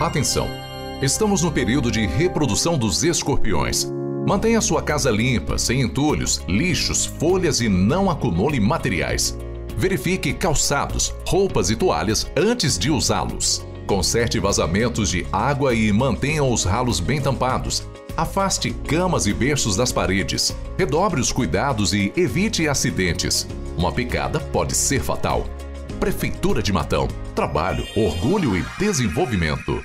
Atenção! Estamos no período de reprodução dos escorpiões. Mantenha sua casa limpa, sem entulhos, lixos, folhas e não acumule materiais. Verifique calçados, roupas e toalhas antes de usá-los. Conserte vazamentos de água e mantenha os ralos bem tampados. Afaste camas e berços das paredes. Redobre os cuidados e evite acidentes. Uma picada pode ser fatal. Prefeitura de Matão. Trabalho, orgulho e desenvolvimento.